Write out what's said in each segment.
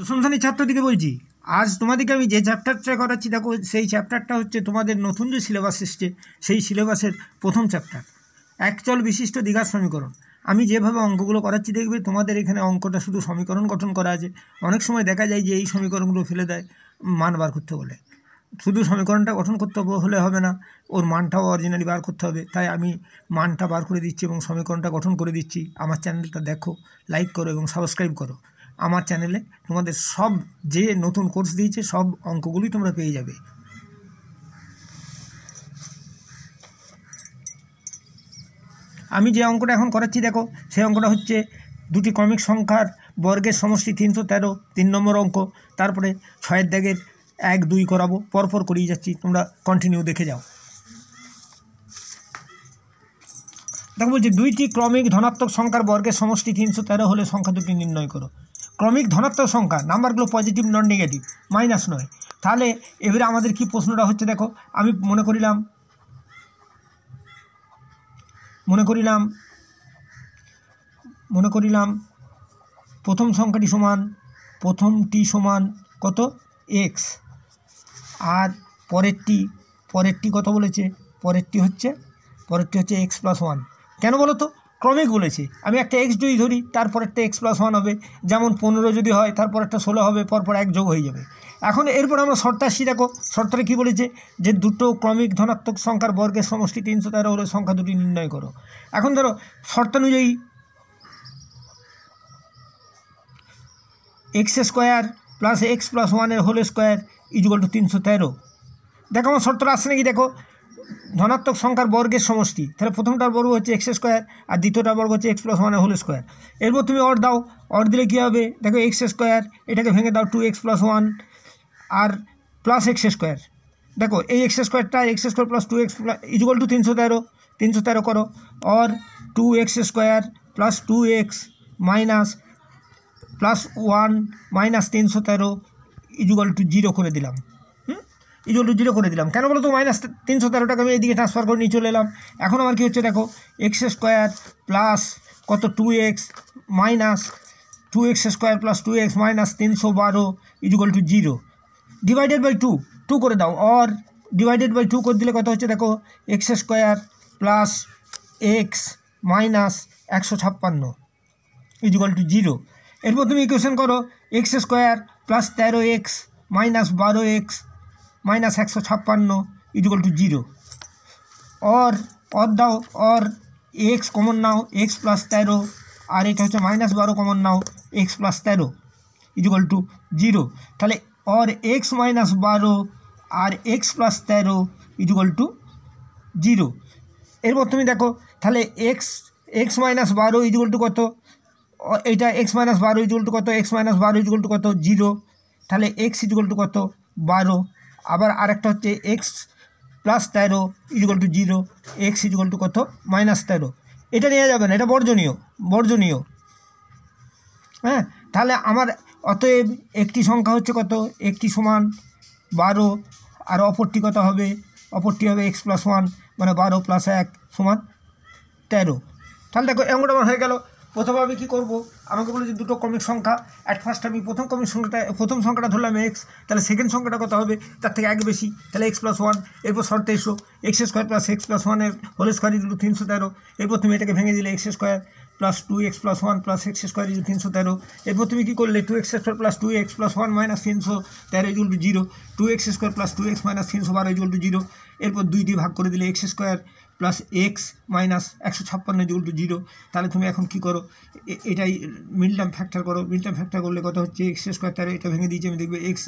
দশম শ্রেণির ছাত্রদিকে বলছি, আজ তোমাদেরকে আমি যে চ্যাপ্টারটা করাচ্ছি, দেখো সেই চ্যাপ্টারটা হচ্ছে তোমাদের নতুন যে সিলেবাস এসছে, সেই সিলেবাসের প্রথম চ্যাপ্টার। একচল বিশিষ্ট দীঘার সমীকরণ। আমি যেভাবে অঙ্কগুলো করাচ্ছি, দেখবে তোমাদের এখানে অঙ্কটা শুধু সমীকরণ গঠন করা আছে। অনেক সময় দেখা যায় যে এই সমীকরণগুলো ফেলে দেয়, মান বার করতে বলে। শুধু সমীকরণটা গঠন করতে হলে হবে না, ওর মানটাও অরিজিনালি বার করতে হবে। তাই আমি মানটা বার করে দিচ্ছি এবং সমীকরণটা গঠন করে দিচ্ছি। আমার চ্যানেলটা দেখো লাইক করো এবং সাবস্ক্রাইব করো। আমার চ্যানেলে তোমাদের সব যে নতুন কোর্স দিয়েছে, সব অঙ্কগুলোই তোমরা পেয়ে যাবে। আমি যে অঙ্কটা এখন করাচ্ছি, দেখো, সেই অঙ্কটা হচ্ছে দুটি ক্রমিক সংখ্যার বর্গের সমষ্টি তিনশো তেরো, তিন নম্বর অঙ্ক, তারপরে ছয়ের দাগের এক, দুই করাবো, পরপর করিয়ে যাচ্ছি, তোমরা কন্টিনিউ দেখে যাও। দেখো বলছি, দুইটি ক্রমিক ধনাত্মক সংখ্যার বর্গের সমষ্টি তিনশো তেরো হলে সংখ্যা দুটি নির্ণয় করো। ক্রমিক ধনাত্মক সংখ্যা, নাম্বারগুলো পজিটিভ নন নেগেটিভ মাইনাস নয়। তাহলে এবারে আমাদের কি প্রশ্নটা হচ্ছে দেখো, আমি মনে করিলাম মনে করিলাম মনে করিলাম প্রথম সংখ্যাটি সমান, প্রথমটি সমান কত? এক্স আর পরেরটি পরেরটি কত বলেছে? পরেরটি হচ্ছে পরেরটি হচ্ছে এক্স প্লাস ওয়ান কেন বলো তো? ক্রমিক বলেছে আমি একটা এক্স যদি ধরি, তারপর একটা এক্স প্লাস ওয়ান হবে। যেমন পনেরো যদি হয়, তারপর একটা ষোলো হবে, পরপর এক যোগ হয়ে যাবে। এখন এরপর আমরা শর্ত আসছি, দেখো, শর্তটা কী বলেছে? যে দুটো ক্রমিক ধনাত্মক সংখ্যার বর্গের সমষ্টি তিনশো তেরো হলে সংখ্যা দুটি নির্ণয় করো। এখন ধরো শর্তানুযায়ী x square plus x plus ওয়ানের হোল স্কোয়ার ইজুয়াল টু তিনশো তেরো। দেখো, আমার শর্তটা আসছে নাকি? দেখো ধনাত্মক সংখ্যার বর্গের সমষ্টি। তাহলে প্রথমটার বর্গ হচ্ছে এক্স স্কোয়ার আর দ্বিতীয়টার বর্গ হচ্ছে এক্স প্লাস ওয়ানের হোল স্কোয়ার এরপর তুমি অর দাও। অর দিলে কী হবে? দেখো এক্স স্কোয়ার এটাকে ভেঙে দাও টু এক্স প্লাস ওয়ান আর প্লাস এক্স স্কোয়ার দেখো, এই এক্স স্কোয়ারটা x square plus two x plus equal to তিনশো তেরো। তিনশো তেরো করো। Or two x square plus two x minus plus one minus তিনশো তেরো ইজুগাল টু জিরো করে দিলাম। হুম ইজুগাল টু জিরো করে দিলাম। কেন বলো তো মাইনাস তিনশো তেরো টাকা আমি এইদিকে ট্রান্সফার করে নিয়ে চলে এলাম। এখন আমার কী হচ্ছে দেখো? এক্স স্কোয়ার প্লাস কত? Two x minus two x square plus two x minus তিনশো বারো equal to zero divided by two two করে দাও। অর ডিভাইডেড বাই টু করে দিলে কত হচ্ছে দেখো? X square plus x minus একশো ছাপ্পান্ন ইজুগাল টু জিরো এরপর তুমি ইকুয়েশন করো। এক্স স্কোয়ার প্লাস তেরো এক্স মাইনাস বারো এক্স মাইনাস একশো ছাপ্পান্ন equal to zero. Or or দাও, অর, এক্স কমন নাও, এক্স প্লাস তেরো, আর এটা হচ্ছে মাইনাস বারো কমন নাও, এক্স প্লাস তেরো ইজুগাল টু জিরো। তাহলে অর, এক্স মাইনাস বারো, আর এক্স প্লাস তেরো ইজুগাল টু জিরো। এরপর তুমি দেখো, তাহলে এক্স এক্স মাইনাস বারো ইজুগাল টু কত? এইটা এক্স মাইনাস বারো ইজুগাল টু কত? এক্স মাইনাস বারো ইজুগাল টু কত? জিরো। তাহলে এক্স ইজুগাল টু কত? বারো। আবার আরেকটা হচ্ছে এক্স প্লাস তেরো equal to zero x equal to কত? মাইনাস তেরো। এটা নেওয়া যাবে না এটা বর্জনীয় বর্জনীয়। হ্যাঁ তাহলে আমার অতএব একটি সংখ্যা হচ্ছে কত? একটি সমান বারো, আর অপরটি কত হবে? অপরটি হবে এক্স প্লাস ওয়ান মানে বারো প্লাস এক সমান তেরো। তাহলে দেখো আমার হয়ে গেল। প্রথমে আমি কী করব? আমাকে বলে যে দুটো কমিক সংখ্যা। অ্যাট ফার্স্ট আমি প্রথম ক্রমিক সংখ্যাটা, প্রথম সংখ্যাটা ধরলাম এক্স তাহলে সেকেন্ড সংখ্যাটা কত হবে? তার থেকে এক বেশি, তাহলে এক্স প্লাস ওয়ান এরপর শর্তে এসো x square plus x plus ওয়ানের হোল স্কোয়ার ইন্টু তিনশো তেরো, এরপর তুমি এটাকে ভেঙে দিলে x square plus two x plus one plus x square equal তিনশো তেরো এরপর তুমি কী করলে? Two x square plus two x plus one minus তিনশো তেরো equal to zero two x square plus two x minus তিনশো বারো ইজুল টু জিরো এরপর দুই দিয়ে ভাগ করে দিলে x square plus x minus একশো ছাপ্পান্ন ইজুল টু জিরো তাহলে তুমি এখন কী করো? এটাই মিল টার্ম ফ্যাক্টর করো। মিল টার্ম ফ্যাক্টর করলে কত হচ্ছে? এক্স স্কোয়ার তেরো এটা ভেঙে দিয়েছি, আমি দেখবে এক্স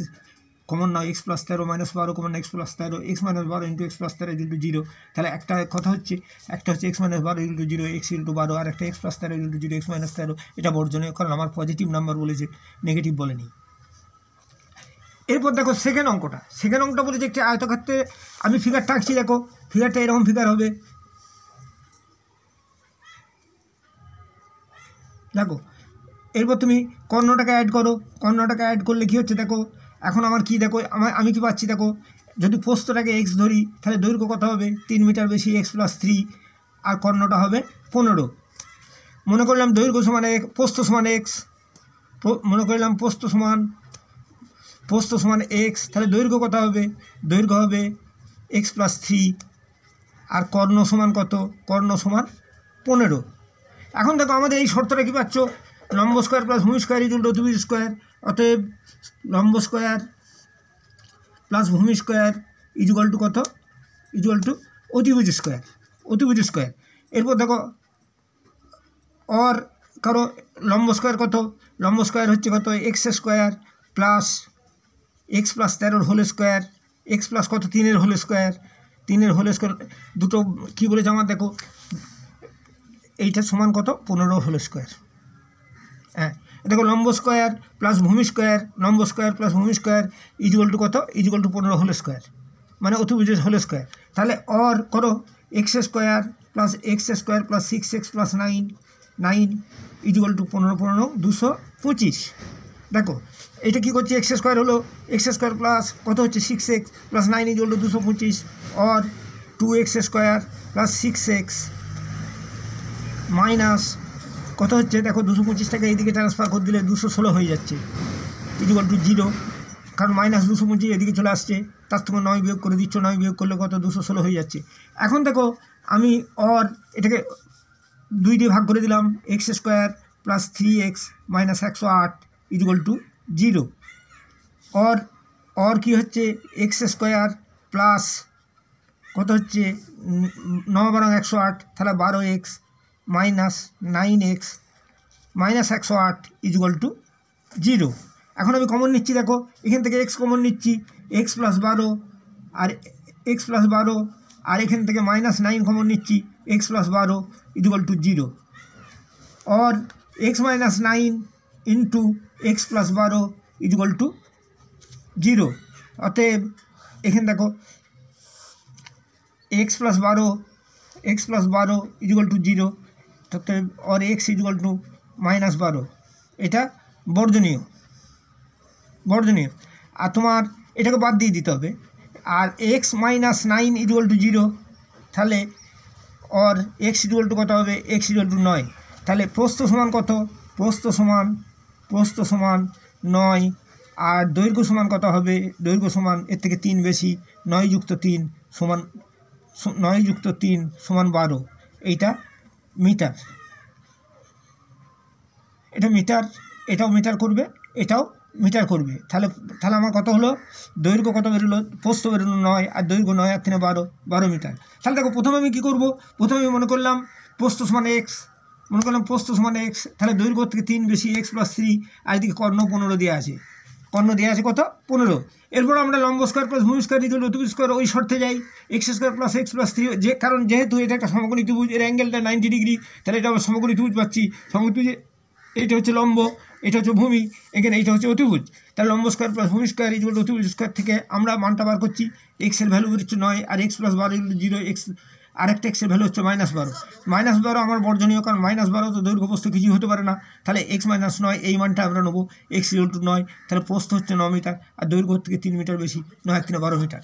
কমন না এক্স প্লাস তেরো মাইনাস বারো, কমন এক্স প্লাস তেরো এক্স মাইনাস বারো ইন্টু এক্স প্লাস তেরো ইন্টু জিরো তাহলে একটা কথা হচ্ছে, একটা হচ্ছে এক্স মাইনাস বারো ইন্টু জিরো এক্স ইন্টু বারো, আর একটা এক্স প্লাস তেরো ইন্টু জিরো এক্স মাইনাস তেরো। এটা বর্জনীয়, কারণ আমার পজিটিভ নাম্বার বলেছে নেগেটিভ বলেনি এরপর দেখো সেকেন্ড অঙ্কটা। সেকেন্ড অঙ্কটা বলেছে একটি আয়তক্ষেত্রে, আমি ফিগার টাকছি, দেখো ফিগারটা এরকম ফিগার হবে। দেখো, এরপর তুমি কর্ণটাকে অ্যাড করো। কর্ণটাকে অ্যাড করলে কী হচ্ছে, দেখো এখন আমার কি দেখো, আমার, আমি কি পাচ্ছি দেখো? যদি পোস্তটাকে এক্স ধরি, তাহলে দৈর্ঘ্য কত হবে? তিন মিটার বেশি এক্স প্লাস থ্রি আর কর্ণটা হবে পনেরো। মনে করলাম দৈর্ঘ্য সমান এক পোস্ত সমান এক্স মনে করলাম পোস্ত সমান পোস্ত সমান এক্স তাহলে দৈর্ঘ্য কত হবে? দৈর্ঘ্য হবে এক্স প্লাস থ্রি আর কর্ণ সমান কত? কর্ণ সমান পনেরো। এখন দেখো আমাদের এই শর্তটা কী পাচ্ছ? লম্ব স্কোয়ার প্লাস ভূমি স্কোয়ার ইজুল অতিভুজ স্কোয়ার অতএব লম্ব স্কোয়ার প্লাস ভূমি স্কোয়ার ইজুয়াল টু কত? ইজুয়াল টু অতিভুজ স্কোয়ার অতিভুজ স্কোয়ার। এরপর দেখো অর কারও লম্ব স্কোয়ার কত? লম্ব স্কোয়ার হচ্ছে কত? X square plus x plus তেরোর হোল স্কোয়ার এক্স প্লাস কত? তিনের হোল স্কোয়ার তিনের হোল স্কোয়ার দুটো কী বলেছে আমার? দেখো এইটা সমান কত? পনেরো হোল স্কোয়ার হ্যাঁ। দেখো লম্ব স্কোয়ার প্লাস ভূমি স্কোয়ার লম্ব স্কোয়ার প্লাস ভূমি স্কোয়ার ইজুয়াল টু কত? ইজুয়াল টু পনেরো হোল স্কোয়ার মানে অতিভুজের হোল স্কোয়ার তাহলে অর করো x square plus x square plus six x plus nine nine equal to পনেরো পনেরো, দুশো পঁচিশ। দেখো, এটা কী করছে? এক্স স্কোয়ার হলো এক্স স্কোয়ার প্লাস কত হচ্ছে? Six x plus nine equal to দুশো পঁচিশ। Or two x square plus six x minus কত হচ্ছে, দেখো দুশো পঁচিশ টাকা এইদিকে ট্রান্সফার করে দিলে দুশো ষোলো হয়ে যাচ্ছে। ইকুয়াল টু জিরো কারণ মাইনাস দুশো পঁচিশ এদিকে চলে আসছে, তার থেকে নয় বিয়োগ করে দিচ্ছ, নয় বিয়োগ করলে কত? দুশো ষোলো হয়ে যাচ্ছে। এখন দেখো, আমি অর এটাকে দুই দিয়ে ভাগ করে দিলাম x square plus three x minus একশো আট equal to zero or or কী হচ্ছে? এক্স স্কোয়ার প্লাস কত হচ্ছে? ন বারো একশো আট, তাহলে বারো x minus nine x minus একশো আট ইজুয়াল টু জিরো এখন আমি কমন নিচ্ছি, দেখো, এখান থেকে এক্স কমন নিচ্ছি এক্স প্লাস বারো, আর এক্স প্লাস বারো, আর এখান থেকে মাইনাস নাইন কমন নিচ্ছি এক্স প্লাস বারো equal to zero or x minus nine into x plus বারো ইজুয়াল টু জিরো অতএব, এখানে দেখো এক্স প্লাস বারো এক্স প্লাস বারো ইজুয়াল টু জিরো তাতে or x equal to minus বারো এটা বর্জনীয়। বর্জনীয়। আর তোমার এটাকে বাদ দিয়ে দিতে হবে। আর x minus nine equal to zero তাহলে অর এক্স ইজুয়াল টু কত হবে? এক্স ইজুয়াল টু নয় তাহলে প্রস্থ সমান কত? প্রস্থ সমান প্রস্থ সমান নয়। আর দৈর্ঘ্য সমান কত হবে? দৈর্ঘ্য সমান এর থেকে তিন বেশি, নয় যুক্ত তিন সমান, নয় যুক্ত তিন সমান বারো। এইটা মিটার। এটা মিটার, এটাও মিটার করবে, এটাও মিটার করবে। তাহলে তাহলে আমার কত হলো? দৈর্ঘ্য কত বেরোলো? পোস্ত বেরোলো নয়, আর দৈর্ঘ্য নয় আর তিনে বারো বারো মিটার। তাহলে দেখো, প্রথমে আমি কী করব? প্রথমে আমি মনে করলাম পোস্ত সমান এক্স মনে করলাম পোস্ত সমান এক্স তাহলে দৈর্ঘ্য থেকে তিন বেশি এক্স প্লাস থ্রি আর এদিকে কর্ণ পনেরো দেওয়া আছে। কর্ণ দেওয়া আছে কত? পনেরো। এরপর আমরা লম্ব স্কোয়ার প্লাস ভূমি স্কোয়ার দিতে অতিভুজ স্কোয়ার ওই শর্তে যাই। X square plus x plus three যে কারণ যেহেতু এটা একটা সমকোণী ত্রিভুজ, এর অ্যাঙ্গেলটা নাইনটি ডিগ্রি তাহলে এটা আমরা সমকোণী ত্রিভুজ পাচ্ছি। সমকোণী ত্রিভুজে এইটা হচ্ছে লম্ব, এটা হচ্ছে ভূমি, এখানে এইটা হচ্ছে অতিভুজ। তাহলে লম্ব স্কোয়ার প্লাস ভূমি স্কোয়ার ইজুয়াল অতিভুজ স্কোয়ার থেকে আমরা মানটা বার করছি। এক্সের ভ্যালু হচ্ছে নয়, আর এক্স প্লাস বারো জিরো এক্স আরেকটা এক্সের ভ্যালু হচ্ছে মাইনাস বারো। মাইনাস বারো আমার বর্জনীয়, কারণ মাইনাস বারো তো দৈর্ঘ্য প্রস্থ কিছুই হতে পারে না। তাহলে এক্স মাইনাস নয়, এই মানটা আমরা নেব এক্স ইকুয়াল টু নয়। তাহলে প্রস্থ হচ্ছে ন মিটার, আর দৈর্ঘ্য থেকে তিন মিটার বেশি, নয় এক তিনে বারো মিটার।